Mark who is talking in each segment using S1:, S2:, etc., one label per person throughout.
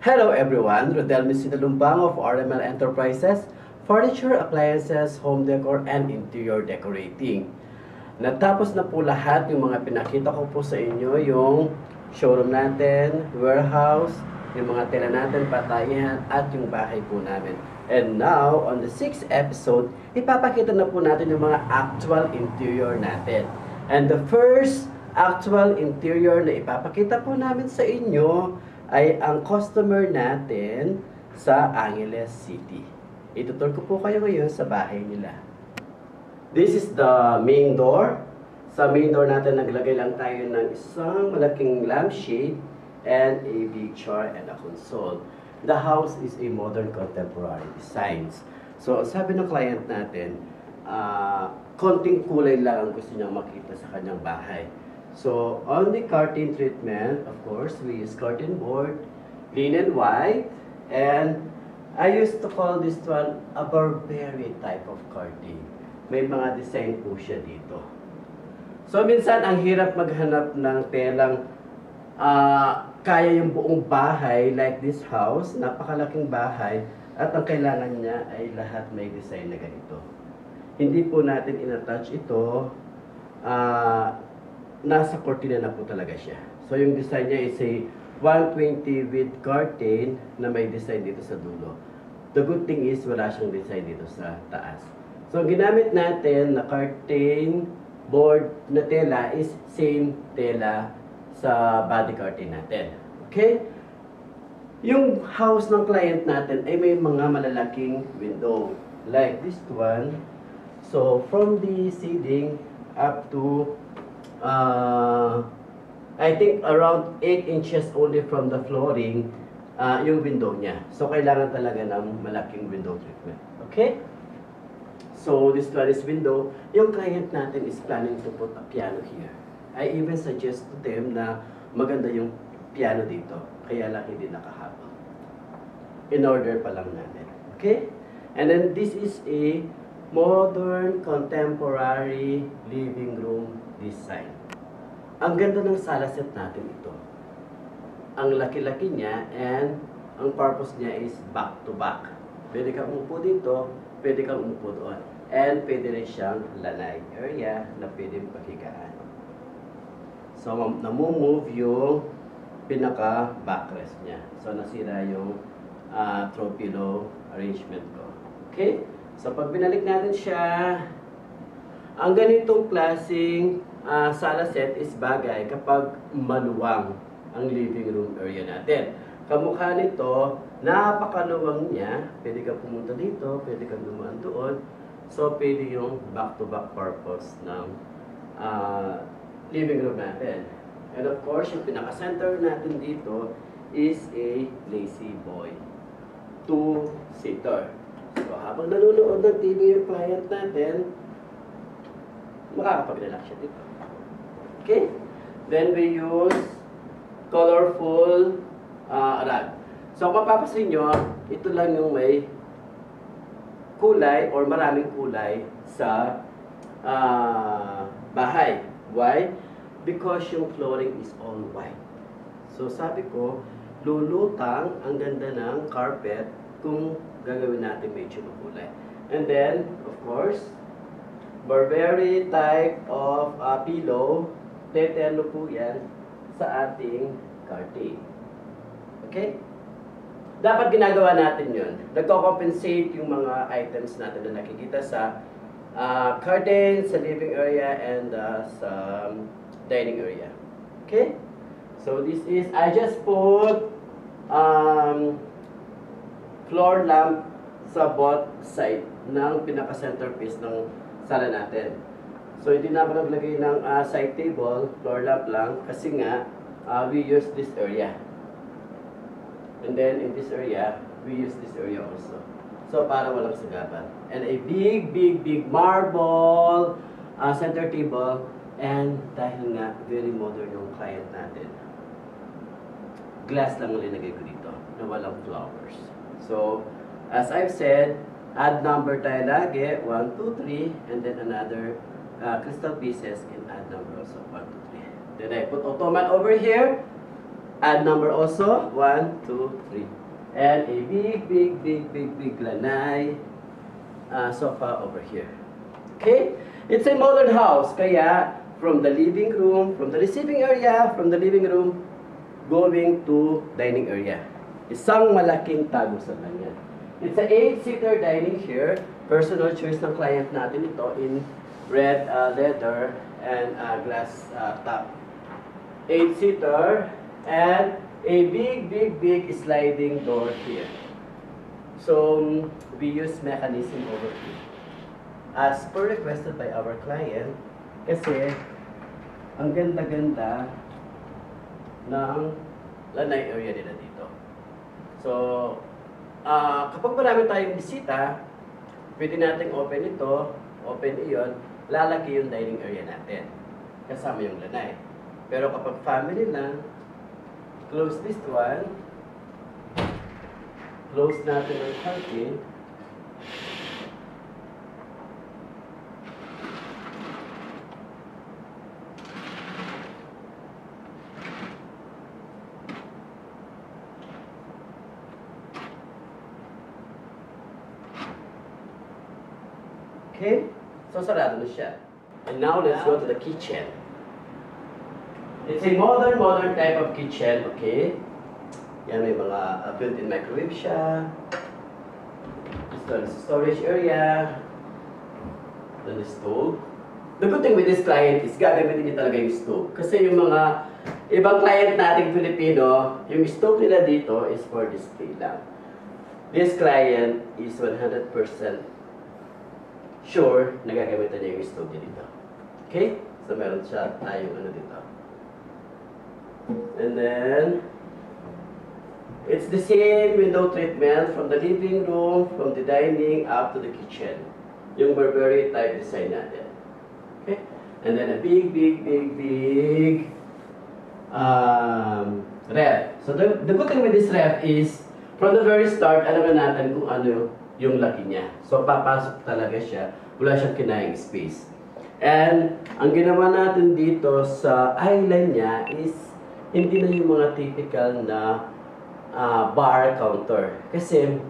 S1: Hello everyone, Rodel Misidalumbang of RML Enterprises, Furniture, Appliances, Home Decor, and Interior Decorating. Natapos na po lahat yung mga pinakita ko po sa inyo, yung showroom natin, warehouse, yung mga tela natin, patayan, at yung bahay po namin. And now, on the sixth episode, ipapakita na po natin yung mga actual interior natin. And the first actual interior na ipapakita po namin sa inyo ay ang customer natin sa Angeles City. Itutur ko po kayo ngayon sa bahay nila. This is the main door. Sa main door natin, naglagay lang tayo ng isang malaking lampshade and a big chair and a console. The house is a modern contemporary designs. So, sabi ng client natin, ah, konting kulay lang ang gusto niyang makita sa kanyang bahay. So, on the curtain treatment, of course, we use curtain board, linen white, and I used to call this one a Burberry type of curtain. May mga design po siya dito. So, minsan, ang hirap maghanap ng telang ah, kaya yung buong bahay, like this house, napakalaking bahay, at ang kailangan niya ay lahat may design na ganito. Hindi po natin inattach ito, ah, nasa cortina na po talaga siya. So yung design niya is a 120 with curtain na may design dito sa dulo. The good thing is wala siyang design dito sa taas. So ginamit natin na curtain board na tela is same tela sa body curtain natin. Okay? Yung house ng client natin ay may mga malalaking window. Like this one. So from the ceiling up to uh, I think around 8 inches only from the flooring uh, yung window niya. So, kailangan talaga ng malaking window treatment. Okay? So, this is window. Yung client natin is planning to put a piano here. I even suggest to them na maganda yung piano dito. Kaya lang hindi nakahaba. In order pa lang natin. Okay? And then, this is a modern, contemporary living room design. Ang ganda ng sala set natin ito. Ang laki-laki niya and ang purpose niya is back to back. Pwede kang umupo dito, pwede kang umupo doon. And pwede rin siyang lanay area na pwede pahigaan. So, namumove yung pinaka backrest niya. So, nasira yung uh, throw pillow arrangement ko. Okay? So, pag binalik natin siya, ang ganitong klaseng ah, sala set is bagay kapag maluwang ang living room area natin. Kamukha nito, napakaluwang niya. Pwede kang pumunta dito, pwede kang dumaan doon. So, pwede yung back-to-back purpose ng ah, living room natin. And of course, yung pinaka-center natin dito is a lazy boy. Two-seater. So, habang nanonood ng TV yung client natin, makakapag-relax siya dito. Okay? Then we use colorful uh, rug. So, kung mapapasin nyo, ito lang yung may kulay or maraming kulay sa uh, bahay. Why? Because yung flooring is all white. So, sabi ko, lulutang ang ganda ng carpet kung gagawin natin medyo makulay. And then, of course, Burberry type of uh, pillow, tetelo po yan sa ating curtain. Okay? Dapat ginagawa natin yun. Nagko-compensate yung mga items natin na nakikita sa uh, curtain, sa living area, and uh, sa dining area. Okay? So this is, I just put um, floor lamp sa both side ng pinaka-centerpiece ng sala natin. So, hindi na ako naglagay ng ah, side table, floor lamp lang, kasi nga, ah, we use this area. And then, in this area, we use this area also. So, para walang sagapan. And a big, big, big marble ah, center table. And dahil nga, very modern yung client natin, glass lang ang linagay ko dito, na walang flowers. So, as I've said, add number tayo lagi, 1, 2, 3, and then another uh, crystal pieces and add number also, 1, 2, 3. Then I put ottoman over here, add number also. One, two, three. And a big, big, big, big, big lanai uh, sofa over here. Okay? It's a modern house, kaya from the living room, from the receiving area, from the living room, going to dining area. Isang malaking tagusan lang yan. It's a 8-seater dining here. Personal choice ng client natin ito in red uh, leather and uh, glass uh, top. 8-seater and a big, big, big sliding door here. So, we use mechanism over here. As per requested by our client, kasi ang ganda-ganda ng lanay area nila dito. So, ah kapag marami tayong bisita, pwede nating open ito, open iyon, lalaki yung dining area natin. Kasama yung lanay. Pero kapag family lang, close this one, close natin ang curtain, Okay? So, sarado na siya. And now, let's go to the kitchen. It's a modern, modern type of kitchen, okay? Yan, may mga uh, built-in microwave siya. This is storage area. Then the stove. The good thing with this client is gagamitin niya talaga yung stove. Kasi yung mga ibang client nating Filipino, yung stove nila dito is for display lang. This client is 100% sure na gagamitin niya yung niya dito. Okay? So meron siya tayong ano dito. And then, it's the same window treatment from the living room, from the dining, up to the kitchen. Yung Burberry type design natin. Okay? And then a big, big, big, big um, ref. So the, the good thing with this ref is, from the very start, alam na natin kung ano yung laki niya. So papasok talaga siya. Wala siyang kinayang space. And ang ginawa natin dito sa island niya is hindi na yung mga typical na ah, bar counter. Kasi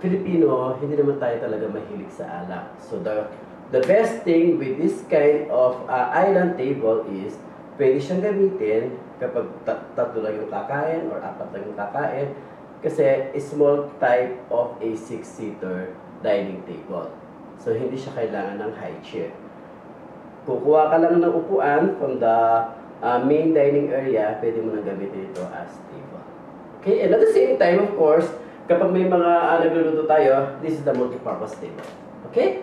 S1: Filipino, hindi naman tayo talaga mahilig sa alak. So the the best thing with this kind of ah, island table is pwede siyang gamitin kapag tat- tatlo lang yung kakain or apat lang yung kakain kasi small type of a six-seater dining table. So hindi siya kailangan ng high chair. Kukuha ka lang ng upuan from the uh, main dining area, pwede mo na gamitin ito as table. Okay, and at the same time, of course, kapag may mga uh, nagluluto tayo, this is the multi-purpose table. Okay?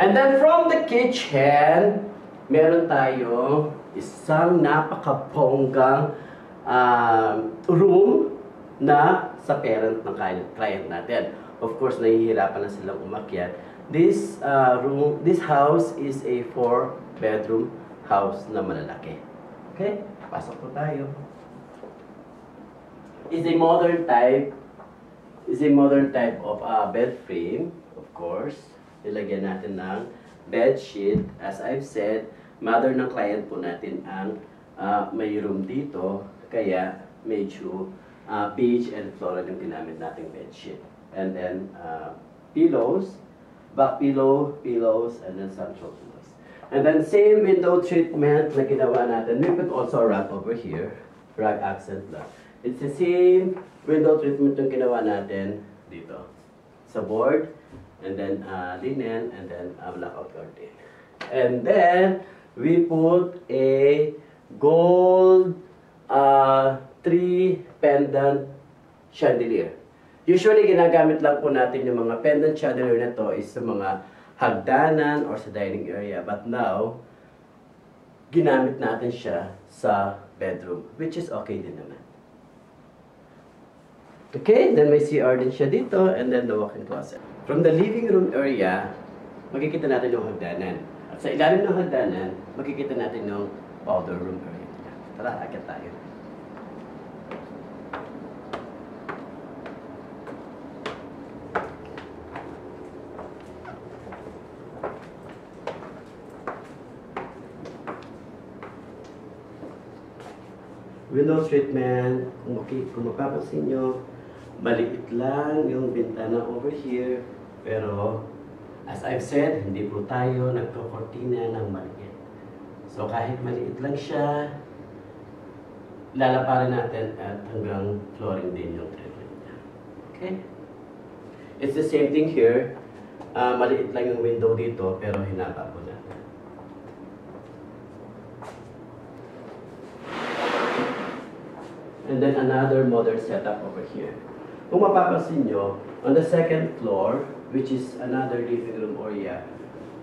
S1: And then from the kitchen, meron tayo isang napakabonggang um, room na sa parent ng client, natin. Of course, nahihirapan na silang umakyat. This uh, room, this house is a four bedroom house na malalaki. Okay? Pasok po tayo. Is a modern type is a modern type of uh, bed frame, of course. Ilagyan natin ng bed sheet. As I've said, mother ng client po natin ang uh, may room dito, kaya medyo uh, beige and floral yung ginamit nating bed sheet. And then uh, pillows, back pillow, pillows, and then central pillows. And then same window treatment na ginawa natin. We put also a rug over here, rug accent lang. It's the same window treatment yung ginawa natin dito. Sa board, and then uh, linen, and then uh, blackout curtain. And then, we put a gold uh, three pendant chandelier. Usually, ginagamit lang po natin yung mga pendant chandelier na to is sa mga hagdanan or sa dining area. But now, ginamit natin siya sa bedroom, which is okay din naman. Okay, then may CR din siya dito, and then the walk-in closet. From the living room area, makikita natin yung hagdanan. At sa ilalim ng hagdanan, makikita natin yung powder room area. Tara, akit tayo. Window treatment, kung, okay, kung mapapansin nyo, maliit lang yung bintana over here. Pero, as I've said, hindi po tayo nagko-cortina ng maliit. So, kahit maliit lang siya, lalaparin natin at hanggang flooring din yung treatment niya. Okay? It's the same thing here. Ah, maliit lang yung window dito, pero hinaba po natin. And then another modern setup over here. Kung mapapansin nyo, on the second floor, which is another living room area,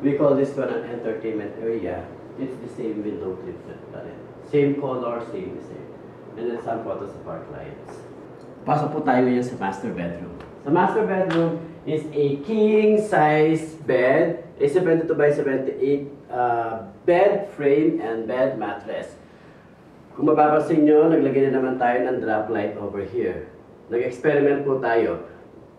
S1: we call this one an entertainment area. It's the same window treatment pa rin. Same color, same same. And then some photos of our clients. Pasok po tayo ngayon sa master bedroom. Sa master bedroom is a king size bed, a 72 by 78 uh, bed frame and bed mattress. Kung mapapansin nyo, naglagay na naman tayo ng drop light over here. Nag-experiment po tayo.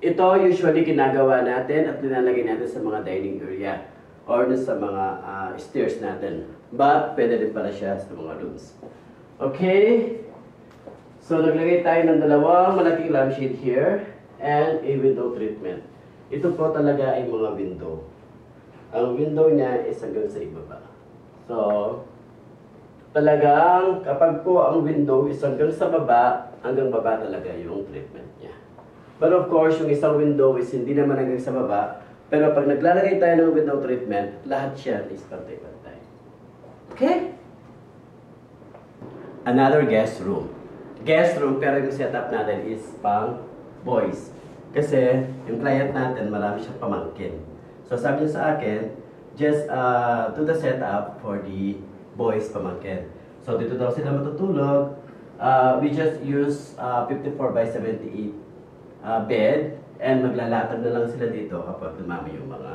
S1: Ito usually ginagawa natin at nilalagay natin sa mga dining area or sa mga ah, stairs natin. But pwede din pala siya sa mga rooms. Okay? So naglagay tayo ng dalawang malaking lampshade here and a window treatment. Ito po talaga ay mga window. Ang window niya is hanggang sa ibaba. So, talagang kapag po ang window is hanggang sa baba, hanggang baba talaga yung treatment niya. But of course, yung isang window is hindi naman hanggang sa baba, pero pag naglalagay tayo ng window treatment, lahat siya is pantay-pantay. Okay? Another guest room. Guest room, pero yung setup natin is pang boys. Kasi yung client natin, marami siyang pamangkin. So sabi niya sa akin, just uh, do the setup for the boys pamangkin. So dito daw sila matutulog. Uh, we just use uh, 54 by 78 uh, bed and maglalatag na lang sila dito kapag dumami yung mga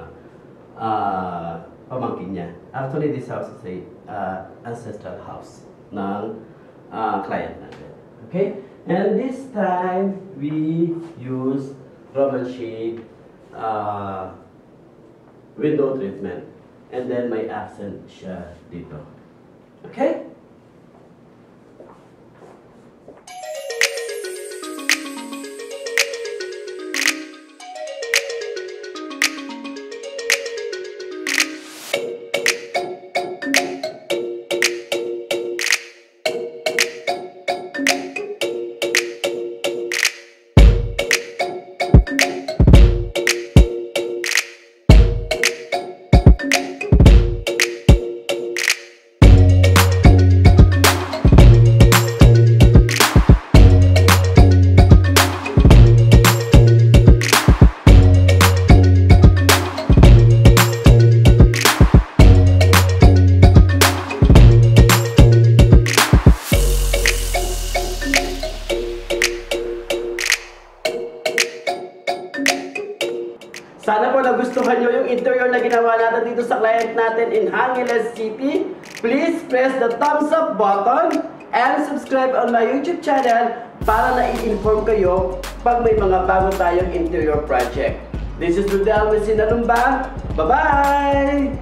S1: uh, pamangkin niya. Actually, this house is a uh, ancestral house ng uh, client natin. Okay? And this time, we use Roman shade uh, window treatment. And then may accent siya dito. Okay? Nyo yung interior na ginawa natin dito sa client natin in Angeles City. Please press the thumbs up button and subscribe on my YouTube channel para na-i-inform kayo pag may mga bago tayong interior project. This is Rudel Messina Lumba. Bye-bye!